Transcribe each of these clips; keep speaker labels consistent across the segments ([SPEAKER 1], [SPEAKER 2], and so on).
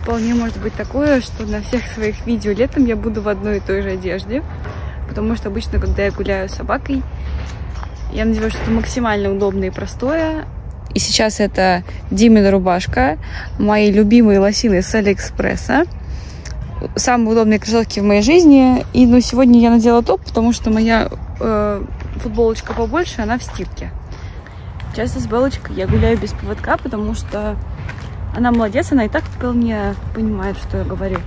[SPEAKER 1] Вполне может быть такое, что на всех своих видео летом я буду в одной и той же одежде. Потому что обычно, когда я гуляю с собакой, я надеваю что-то максимально удобное и простое. И сейчас это Димина рубашка, мои любимые лосины с Алиэкспресса. Самые удобные кроссовки в моей жизни. И ну, сегодня я надела топ, потому что моя э, футболочка побольше, она в стирке. Часто с Белочкой я гуляю без поводка, потому что она молодец, она и так вполне понимает, что я говорю.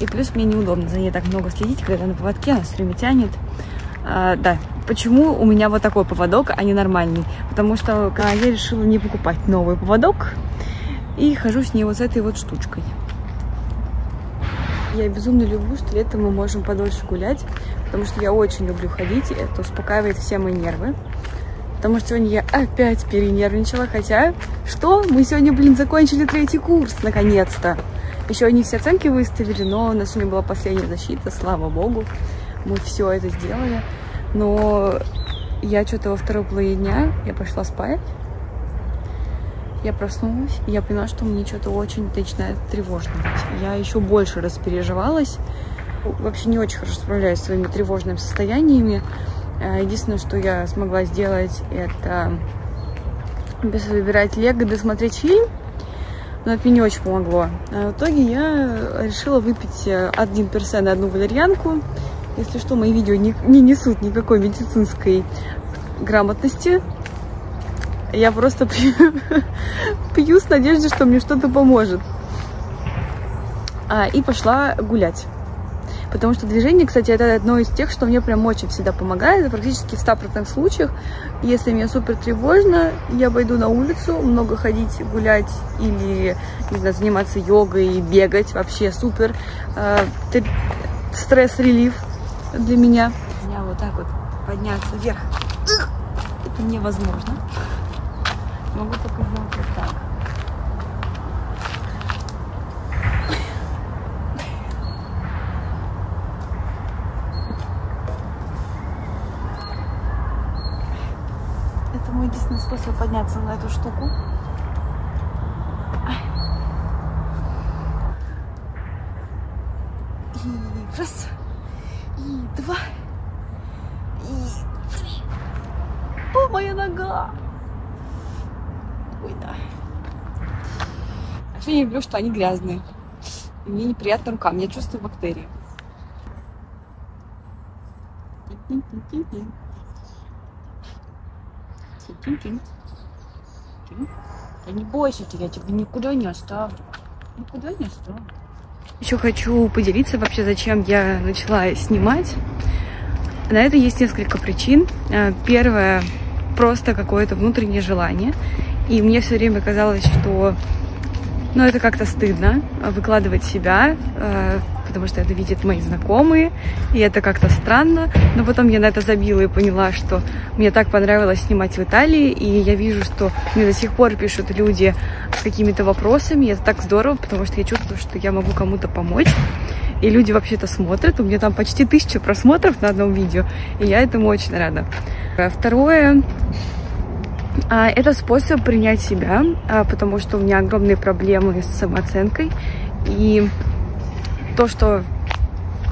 [SPEAKER 1] И плюс мне неудобно за ней так много следить, когда на поводке она все время тянет. А, да, почему у меня вот такой поводок, а не нормальный? Потому что а, я решила не покупать новый поводок и хожу с ней вот с этой вот штучкой. Я безумно люблю, что летом мы можем подольше гулять, потому что я очень люблю ходить, это успокаивает все мои нервы. Потому что сегодня я опять перенервничала, хотя что? Мы сегодня, блин, закончили третий курс, наконец-то. Еще они все оценки выставили, но у нас сегодня была последняя защита, слава богу мы все это сделали. Но я что-то во второй половине дня, я пошла спать, я проснулась, и я поняла, что мне что-то очень начинает тревожно быть. Я еще больше распереживалась. Вообще не очень хорошо справляюсь с своими тревожными состояниями. Э, единственное, что я смогла сделать, это выбирать лего, досмотреть фильм. Но это мне не очень помогло. А в итоге я решила выпить один персен и одну валерьянку если что, мои видео не, не несут никакой медицинской грамотности. Я просто пью, пью с надеждой, что мне что-то поможет. А, и пошла гулять. Потому что движение, кстати, это одно из тех, что мне прям очень всегда помогает. Практически в 100% случаях. Если мне супер тревожно, я пойду на улицу, много ходить, гулять или, не знаю, заниматься йогой, бегать. Вообще супер. А, стресс-релив для меня. Меня вот так вот подняться вверх. Это невозможно. Могу только сделать вот так. Это мой единственный способ подняться на эту штуку. И раз и два, и три. О, моя нога! Ой, да. Вообще не люблю, что они грязные. И мне неприятно рукам, я чувствую бактерии. Да не бойся ты, я тебя никуда не оставлю. Никуда не оставлю. Еще хочу поделиться вообще, зачем я начала снимать. На это есть несколько причин. Э, первое, просто какое-то внутреннее желание. И мне все время казалось, что ну, это как-то стыдно выкладывать себя, э, потому что это видят мои знакомые, и это как-то странно. Но потом я на это забила и поняла, что мне так понравилось снимать в Италии, и я вижу, что мне до сих пор пишут люди с какими-то вопросами, и это так здорово, потому что я чувствую, что я могу кому-то помочь. И люди вообще-то смотрят, у меня там почти тысяча просмотров на одном видео, и я этому очень рада. Второе, а, это способ принять себя, а, потому что у меня огромные проблемы с самооценкой. И то, что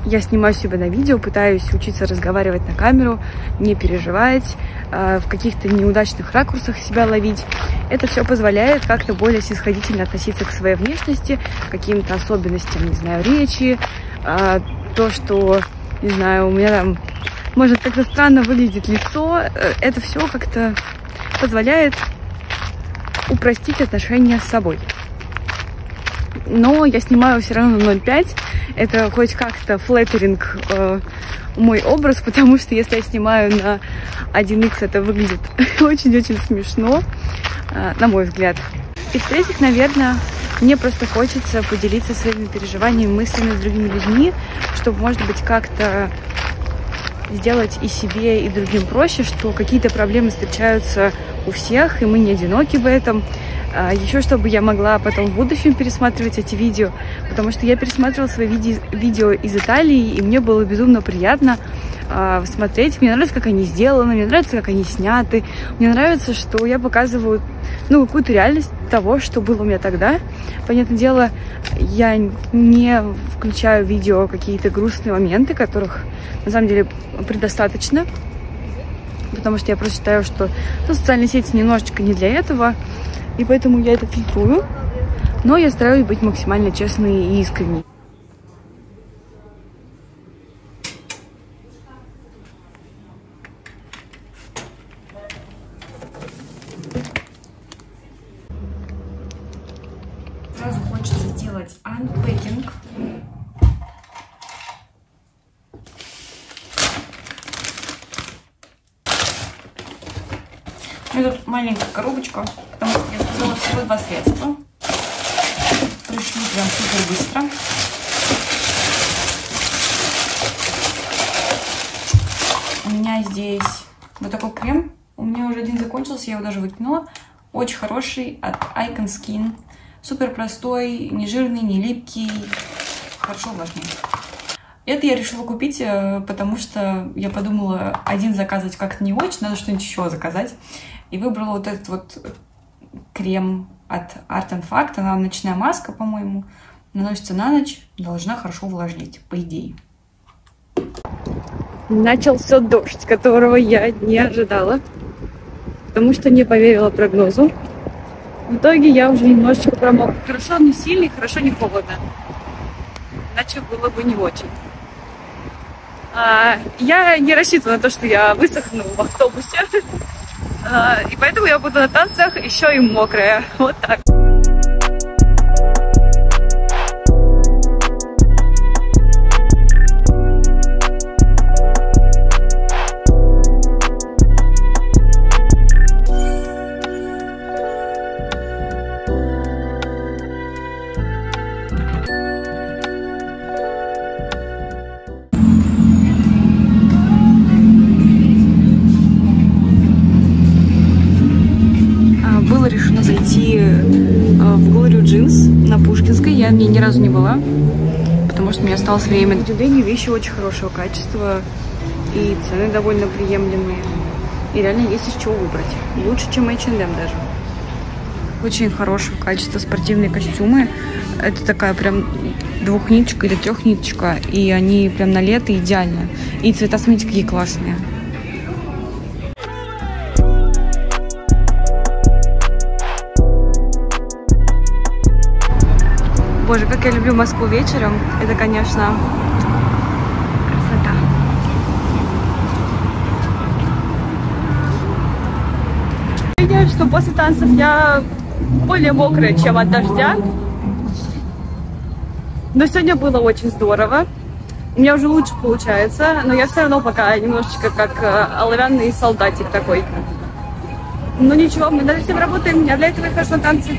[SPEAKER 1] я снимаю себя на видео, пытаюсь учиться разговаривать на камеру, не переживать, э, в каких-то неудачных ракурсах себя ловить. Это все позволяет как-то более снисходительно относиться к своей внешности, каким-то особенностям, не знаю, речи, то, что, не знаю, у меня там может как-то странно выглядит лицо, э, это все как-то позволяет упростить отношения с собой. Но я снимаю все равно 0,5, это хоть как-то флеттеринг э, мой образ, потому что если я снимаю на 1х, это выглядит очень-очень смешно, э, на мой взгляд. И в-третьих, наверное, мне просто хочется поделиться своими переживаниями, мыслями с другими людьми, чтобы, может быть, как-то сделать и себе, и другим проще, что какие-то проблемы встречаются у всех, и мы не одиноки в этом. А, Еще чтобы я могла потом в будущем пересматривать эти видео, потому что я пересматривала свои виде видео из Италии, и мне было безумно приятно э, смотреть. Мне нравится, как они сделаны, мне нравится, как они сняты. Мне нравится, что я показываю, ну, какую-то реальность того, что было у меня тогда. Понятное дело, я не включаю в видео какие-то грустные моменты, которых на самом деле предостаточно. Потому что я просто считаю, что ну, социальные сети немножечко не для этого. И поэтому я это фильтрую. Но я стараюсь быть максимально честной и искренней. Сразу хочется сделать unpacking. У меня тут маленькая коробочка, потому что я сказала всего два средства пришли прям супер быстро. У меня здесь вот такой крем. У меня уже один закончился, я его даже выкинула. Очень хороший от Icon Skin. Супер простой, не жирный, не липкий. Хорошо увлажняет. Это я решила купить, э, потому что я подумала, один заказывать как-то не очень, надо что-нибудь еще заказать. И выбрала вот этот вот крем от Art and Fact. Она ночная маска, по-моему. Наносится на ночь, должна хорошо увлажнить, по идее. Начался дождь, которого я не ожидала, потому что не поверила прогнозу. В итоге я уже немножечко промокла. Хорошо не сильно, хорошо не холодно. Иначе было бы не очень. А, я не рассчитывала на то, что я высохну в автобусе. А, и поэтому я буду на танцах еще и мокрая. Вот так. Разу не была, потому что у меня осталось время. На удивление, вещи очень хорошего качества, и цены довольно приемлемые. И реально есть из чего выбрать. Лучше, чем H&M даже. Очень хорошего качества спортивные костюмы. Это такая прям двухниточка или трехниточка. И они прям на лето идеально. И цвета, смотрите, какие классные. Боже, как я люблю Москву вечером. Это, конечно, красота. Видно, что после танцев я более мокрая, чем от дождя. Но сегодня было очень здорово. У меня уже лучше получается, но я все равно пока немножечко как э, оловянный солдатик такой. Ну ничего, мы над этим работаем, я для этого хожу на танцы.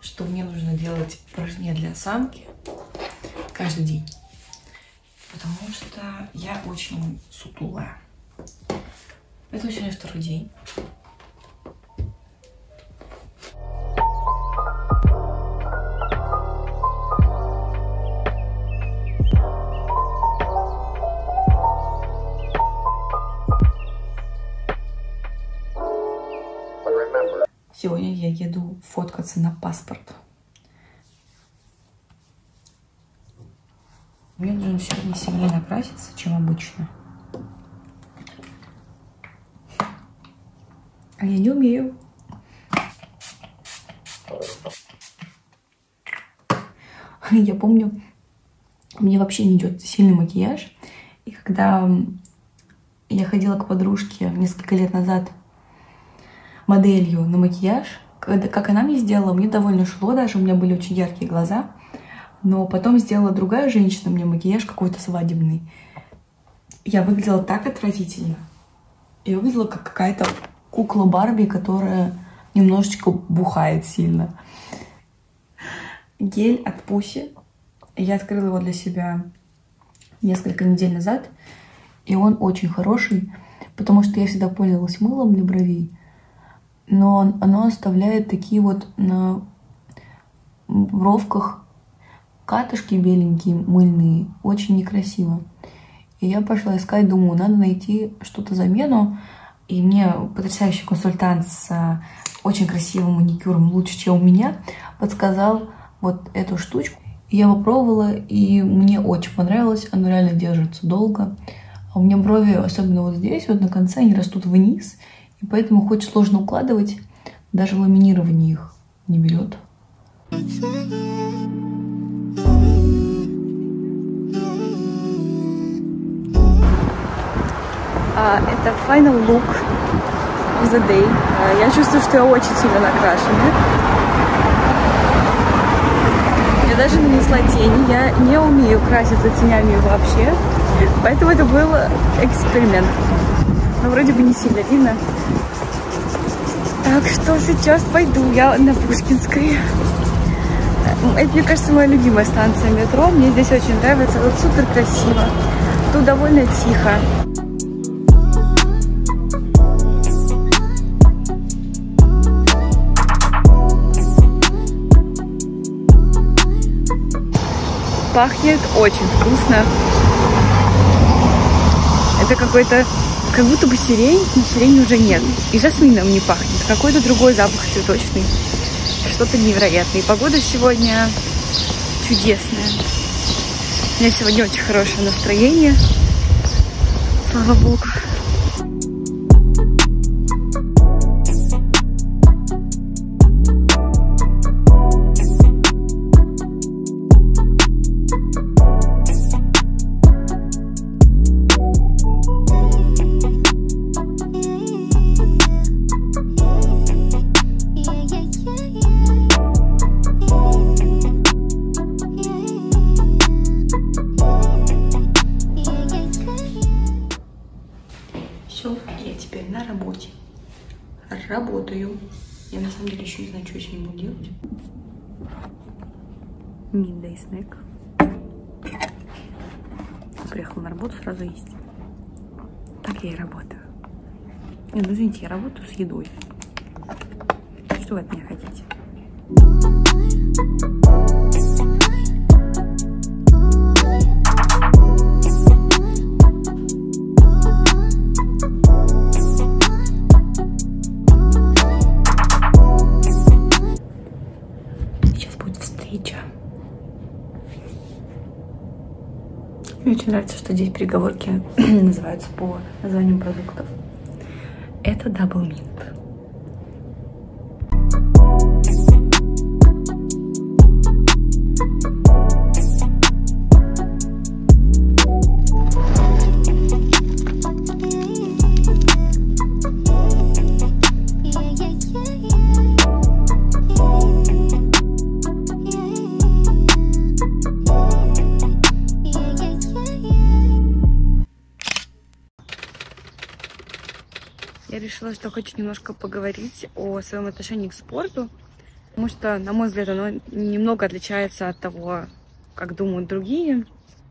[SPEAKER 1] что мне нужно делать упражнения для осанки каждый день. Потому что я очень сутулая. Это сегодня второй день. Фоткаться на паспорт. Мне нужно сегодня сильнее накраситься, чем обычно. А я не умею. Я помню,
[SPEAKER 2] мне вообще не идет сильный макияж. И когда я ходила к подружке несколько лет назад моделью на макияж, как она мне сделала, мне довольно шло даже, у меня были очень яркие глаза. Но потом сделала другая женщина мне макияж какой-то свадебный. Я выглядела так отвратительно. Я выглядела как какая-то кукла Барби, которая немножечко бухает сильно. Гель от Пуси. Я открыла его для себя несколько недель назад. И он очень хороший, потому что я всегда пользовалась мылом для бровей. Но оно оставляет такие вот на бровках катышки беленькие, мыльные. Очень некрасиво. И я пошла искать, думаю, надо найти что-то замену. И мне потрясающий консультант с очень красивым маникюром, лучше, чем у меня, подсказал вот эту штучку. Я попробовала, и мне очень понравилось. Оно реально держится долго. А у меня брови, особенно вот здесь, вот на конце, они растут вниз. Поэтому очень сложно укладывать. Даже ламинирование их не берет.
[SPEAKER 1] А, это final look of the day. А, я чувствую, что я очень сильно накрашена. Я даже нанесла тени. Я не умею краситься тенями вообще. Поэтому это был эксперимент. Но вроде бы не сильно видно. Так что сейчас пойду я на Пушкинской. Это, мне кажется, моя любимая станция метро. Мне здесь очень нравится. Вот супер красиво. Тут довольно тихо. Пахнет очень вкусно. Это какой-то, как будто бы сирень, но сирени уже нет. И жасмином не пахнет. Какой-то другой запах цветочный. Что-то невероятное. И погода сегодня чудесная. У меня сегодня очень хорошее настроение. Слава Богу. Снэк. Приехала на работу сразу есть. Так я и работаю. Не, ну извините, я работаю с едой. Что вы от меня хотите?
[SPEAKER 2] Очень нравится, что здесь переговорки называются по названиям продуктов. Это Double Mint.
[SPEAKER 1] Решила, что хочу немножко поговорить о своем отношении к спорту, потому что, на мой взгляд, оно немного отличается от того, как думают другие.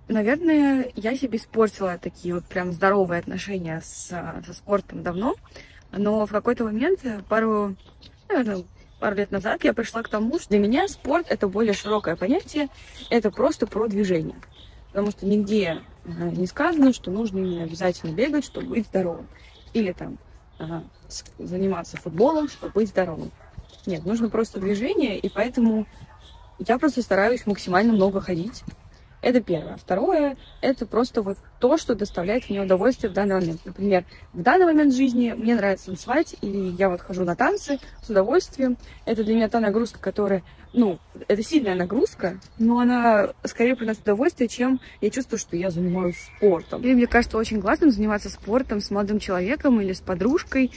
[SPEAKER 1] Наверное, я себе испортила такие вот прям здоровые отношения с, со спортом давно, но в какой-то момент, пару, наверное, пару лет назад я пришла к тому, что для меня спорт это более широкое понятие, это просто про движение. Потому что нигде э, не сказано, что нужно именно обязательно бегать, чтобы быть здоровым. Или там заниматься футболом, чтобы быть здоровым. Нет, нужно просто движение, и поэтому я просто стараюсь максимально много ходить. Это первое. Второе, это просто вот то, что доставляет мне удовольствие в данный момент. Например, в данный момент жизни мне нравится танцевать, или я вот хожу на танцы с удовольствием. Это для меня та нагрузка, которая, ну, это сильная нагрузка, но она скорее приносит удовольствие, чем я чувствую, что я занимаюсь спортом. И мне кажется очень классным заниматься спортом с молодым человеком или с подружкой,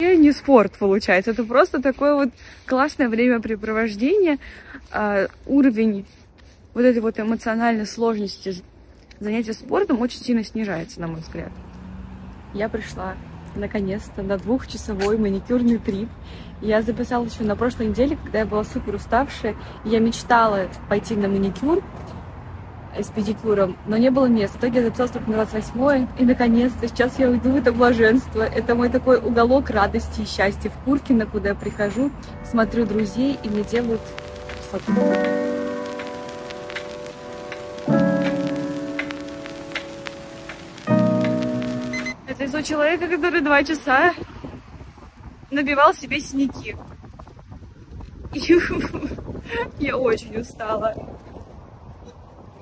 [SPEAKER 1] и не спорт получается. Это просто такое вот классное времяпрепровождение. А, уровень вот этой вот эмоциональной сложности занятия спортом очень сильно снижается, на мой взгляд. Я пришла наконец-то на двухчасовой маникюрный трип. Я записалась еще на прошлой неделе, когда я была супер уставшая. Я мечтала пойти на маникюр, с педикюром, но не было места. В итоге я записалась только на 28 и наконец-то сейчас я уйду в это блаженство. Это мой такой уголок радости и счастья в Куркино, куда я прихожу, смотрю друзей, и мне делают красоту. Человека, который два часа набивал себе синяки. Я очень устала.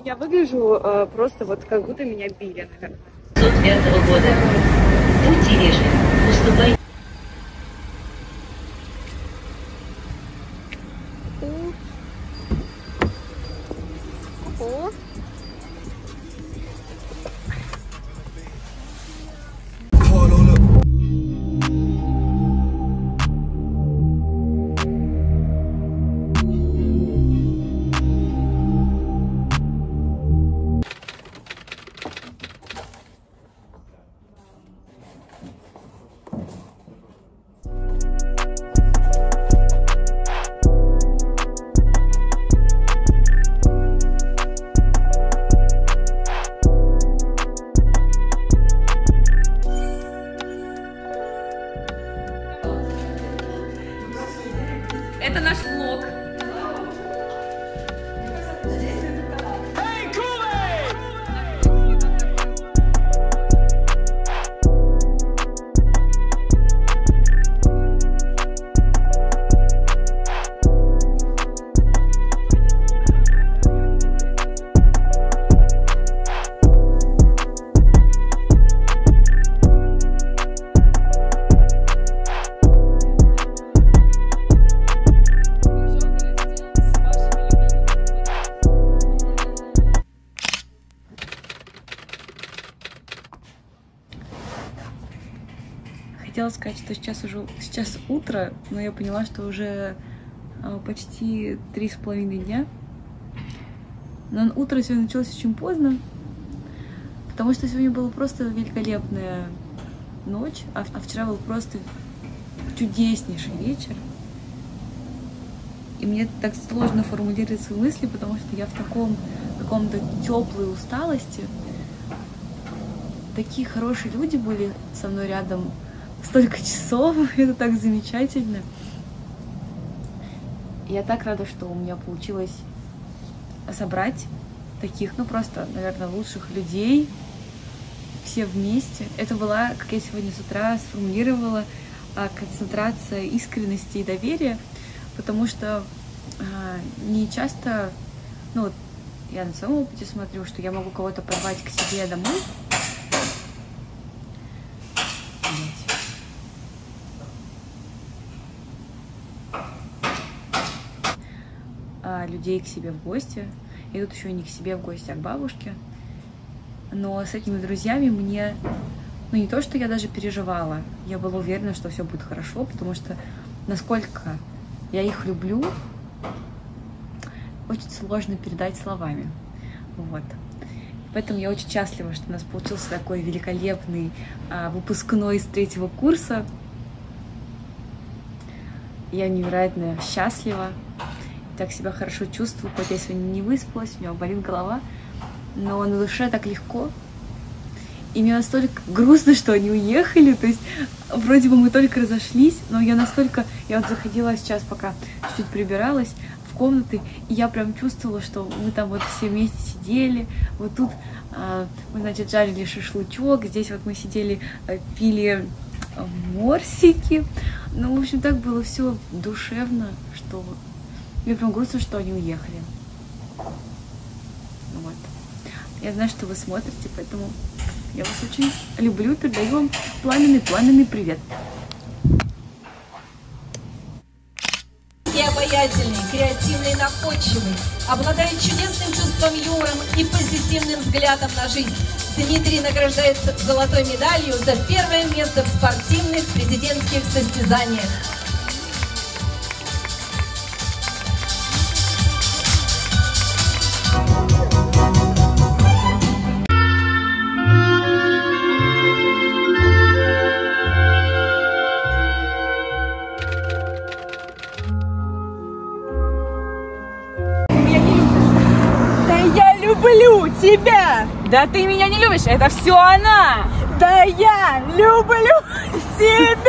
[SPEAKER 1] Я выгляжу э, просто вот как будто меня били, наверное. 1905 года. Будьте вежливы, уступайте. the day. Хотела сказать, что сейчас уже сейчас утро, но я поняла, что уже а, почти три с половиной дня. Но утро сегодня началось очень поздно, потому что сегодня была просто великолепная ночь, а, а вчера был просто чудеснейший вечер. И мне так сложно формулировать свои мысли, потому что я в таком каком-то теплой усталости. Такие хорошие люди были со мной рядом столько часов, это так замечательно. Я так рада, что у меня получилось собрать таких, ну просто, наверное, лучших людей, все вместе. Это была, как я сегодня с утра сформулировала, а, концентрация искренности и доверия, потому что а, не часто, ну я на своем опыте смотрю, что я могу кого-то порвать к себе домой, людей к себе в гости. И тут еще не к себе в гости, а к бабушке. Но с этими друзьями мне, ну не то, что я даже переживала, я была уверена, что все будет хорошо, потому что насколько я их люблю, очень сложно передать словами. Вот. Поэтому я очень счастлива, что у нас получился такой великолепный а, выпускной из третьего курса. Я невероятно счастлива так себя хорошо чувствую, хоть я сегодня не выспалась, у меня болит голова, но на душе так легко. И мне настолько грустно, что они уехали, то есть вроде бы мы только разошлись, но я настолько, я вот заходила сейчас, пока чуть-чуть прибиралась, в комнаты, и я прям чувствовала, что мы там вот все вместе сидели, вот тут а, мы, значит, жарили шашлычок, здесь вот мы сидели, а, пили а, морсики, ну, в общем, так было все душевно, что прям грустно, что они уехали. Вот. Я знаю, что вы смотрите, поэтому я вас очень люблю передаю вам пламенный-пламенный привет.
[SPEAKER 3] Все обаятельный, креативный, находчивый, обладает чудесным чувством юмора и позитивным взглядом на жизнь. Дмитрий награждается золотой медалью за первое место в спортивных президентских состязаниях.
[SPEAKER 1] Да ты меня не любишь, это все она! Да я люблю тебя!